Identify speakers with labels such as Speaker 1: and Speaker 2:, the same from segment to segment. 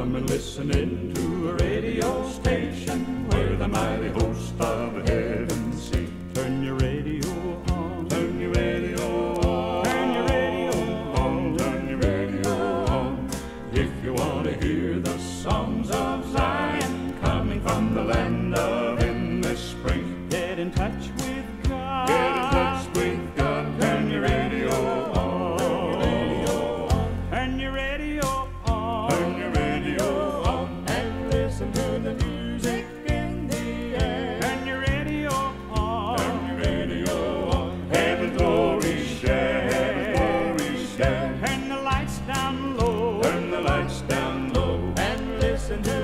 Speaker 1: Come and listen in to a radio station where the mighty host of heaven sing. Turn your radio on. Turn your radio on. Turn your radio on. Turn your radio on. If you want to hear the songs of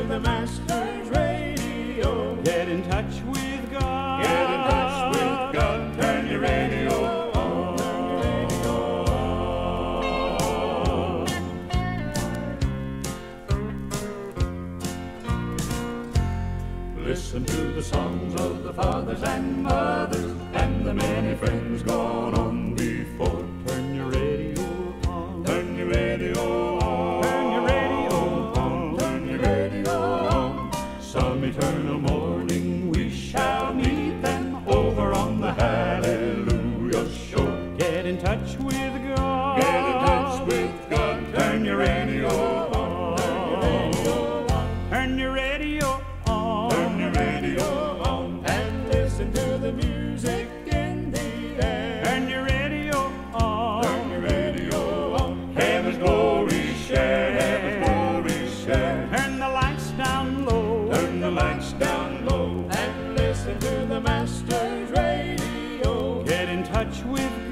Speaker 1: the
Speaker 2: Master's radio.
Speaker 1: Get in touch with God. Get in touch with God. Turn your radio on. Turn your radio on. Listen to the songs of the fathers and mothers Get in touch with God. Get in touch with God. Turn your radio on. Turn your radio on. Turn your radio on.
Speaker 2: And listen to the music in the air.
Speaker 1: Turn your radio on. Turn your radio on. Heaven's glory share. Heaven's glory share. Turn the lights down low. Turn the lights down low.
Speaker 2: And listen to the Master's radio.
Speaker 1: Get in touch with